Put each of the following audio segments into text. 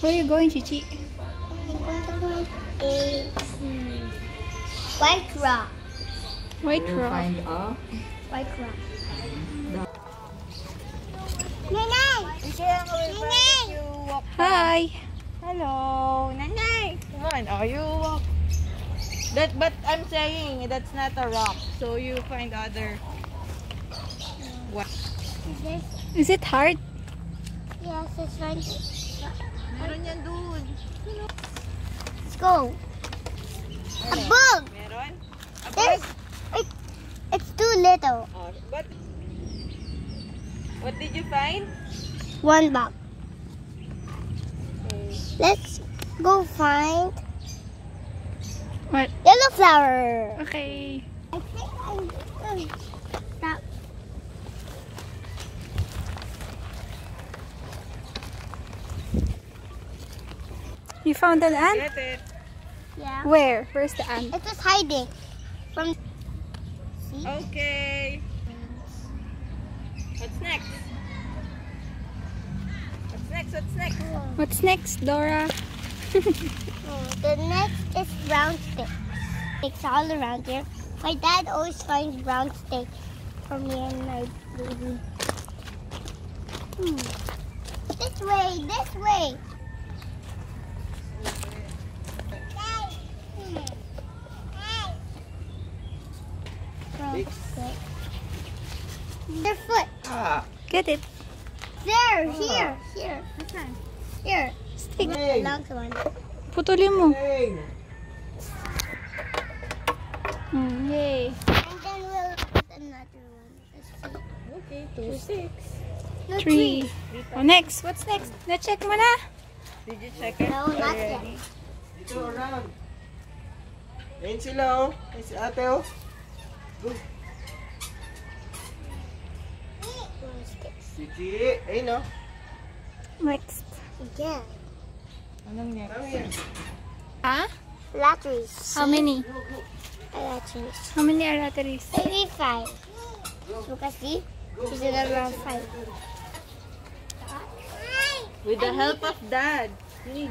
Where are you going, Chichi? I'm um, going to go A white rock. White You rock. find a White rock. Nanay! Nanay! Hi. Hello, Nanay. Come on, oh, you walk. That, but I'm saying that's not a rock. So you find other. What? Is this? Is it hard? Yes, it's right. Meron yan dun. Let's go. A bug! Meron? A There's, bug? it, it's too little. Oh, but what did you find? One bug. Let's go find What? yellow flower. Okay. I think I'm You found an ant? Yeah. Where? Where's the ant? It's was hiding from. See? Okay. What's next? What's next? What's next? What's next, Dora? Oh, the next is brown sticks. It's all around here. My dad always finds brown sticks for me and my baby. Hmm. This way, this way. Brown stick. Their foot. ah. Get it. There, here, here. Here. Stick. The long one. Putulin mo. Hey. Mm, yay. And then we'll put another one. Okay, two, six. No, Three. Oh, next. What's next? Na-check mo na. Did you check it? No, not yet. already? Dito around. Ayun sila oh. Ayun si ate oh. Go. Brown sticks. Chichi. Ayun oh. Next. Again. Anong next? Ano yan? Ah? Lotteries. How many? Lotteries. How many are batteries? Maybe five. Look at see. She's in around five. With the help of dad. Please.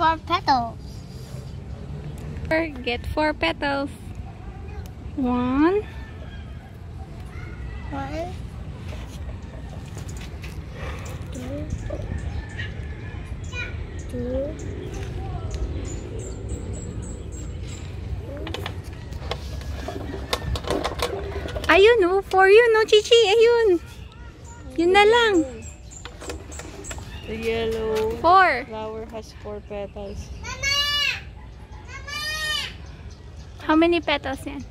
Four petals. Get four petals. One. One. Two. Two. Ayun oh. For you no, Chichi. Ayun. Yun na lang. The yellow Four. flower has four petals. How many petals yan?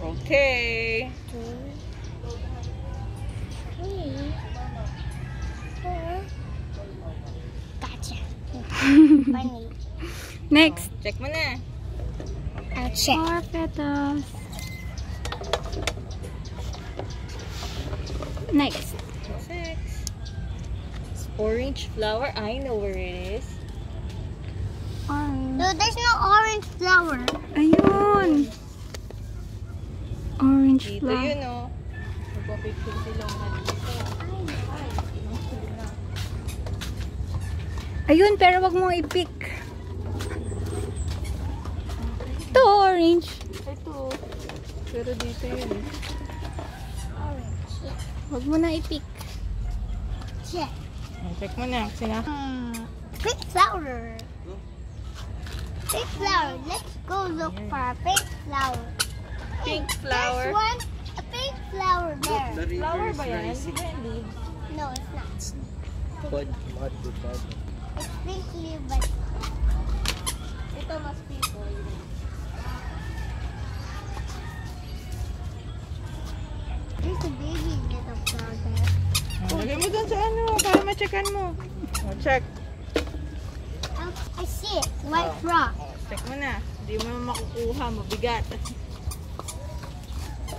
Okay. two, three, four. Gotcha. Funny. Next. Check mo na. I'll check. Four petals. Next. Six. It's orange flower. I know where it is. Orange. No, there's no orange flower. Ayun. Orange Dito flower. yun, oh. Magpa-picture silang nandito. Ayun, pero wag mong i-pick. Ito, orange. Ito. Pero dito yun. eh. Wag mo na i-pick. Check. Oh, Check mo na. Sina. Hmm. Pink flower. Pink flower. Let's go look for a pink flower. Pink Hey, flower. There's one. A pink flower there. The Flower is ba yan? rising. Yan? No, it's not. Bud, mud, bud, bud. It's pink leaf, but so much people. Para ma-checkan mo. Oh, check. Oh, I see it. White rock. Oh, check mo na. Hindi mo makukuha, mabigat.